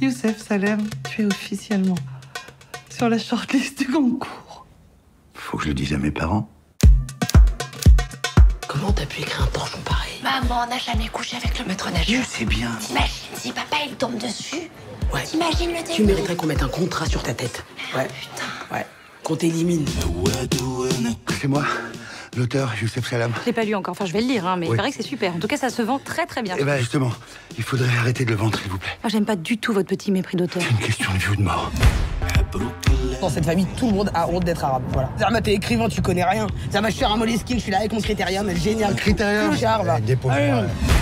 Youssef Salem, tu es officiellement sur la shortlist du concours. Faut que je le dise à mes parents. Comment t'as pu écrire un torchon pareil? Maman n'a jamais couché avec le maître nageur. Je sais bien. T'imagines si papa il tombe dessus Ouais. T'imagines le Tu début mériterais qu'on mette un contrat sur ta tête. Ouais. Putain. Ouais. Qu'on t'élimine. C'est moi, l'auteur Youssef Salam. Je l'ai pas lu encore, enfin je vais le lire, hein, mais Oui. il paraît que c'est super. En tout cas, ça se vend très très bien. Eh ben justement, il faudrait arrêter de le vendre, s'il vous plaît. Moi, j'aime pas du tout votre petit mépris d'auteur. C'est une question de vie ou de mort. Dans cette famille, tout le monde a honte d'être arabe. Voilà. Zerma, t'es écrivain, tu connais rien. Zerma, je suis un Moleskine, je suis là avec mon critérium, génial. Critérium va. Eh.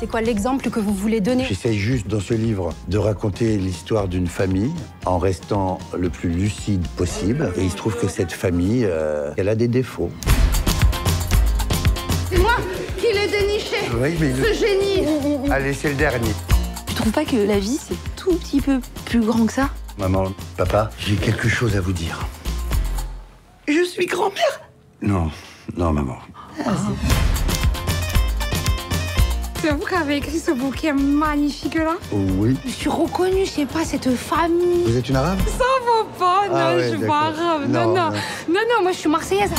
C'est quoi l'exemple que vous voulez donner J'essaye juste dans ce livre de raconter l'histoire d'une famille en restant le plus lucide possible. Et il se trouve que cette famille, euh, elle a des défauts. C'est moi qui l'ai déniché Oui, mais Ce génie Allez, c'est le dernier. Tu trouves pas que la vie, c'est tout petit peu plus grand que ça Maman, papa, j'ai quelque chose à vous dire. Je suis grand-mère. Non, non, maman. Vous qui avez écrit ce bouquet magnifique là Oui. Je suis reconnue, je sais pas, cette famille. Vous êtes une arabe? Ça va pas, non, Ah ouais, je suis pas arabe. Non, non. non, non, moi je suis marseillaise.